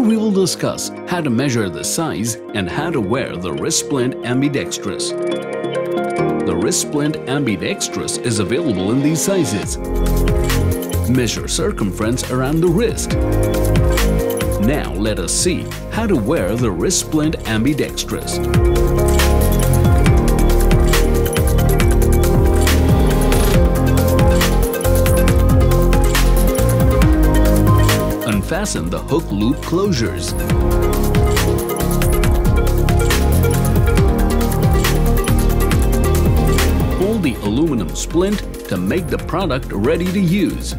we will discuss how to measure the size and how to wear the wrist splint ambidextrous. The wrist splint ambidextrous is available in these sizes. Measure circumference around the wrist. Now let us see how to wear the wrist splint ambidextrous. Unfasten the hook loop closures. Hold the aluminum splint to make the product ready to use.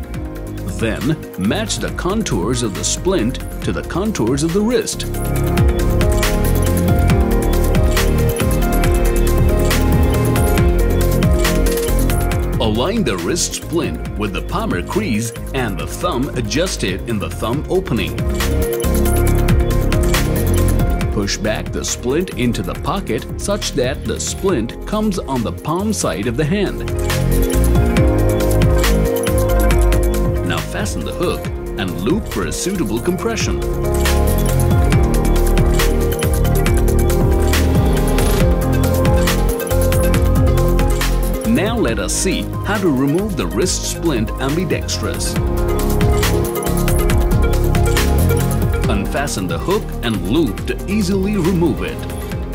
Then, match the contours of the splint to the contours of the wrist. Align the wrist splint with the palmar crease and the thumb adjusted in the thumb opening. Push back the splint into the pocket such that the splint comes on the palm side of the hand. Now fasten the hook and loop for a suitable compression. Now let us see how to remove the wrist splint ambidextrous. Unfasten the hook and loop to easily remove it.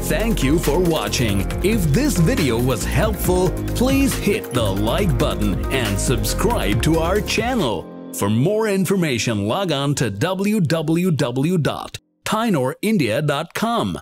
Thank you for watching. If this video was helpful, please hit the like button and subscribe to our channel. For more information, log on to www.tynorindia.com.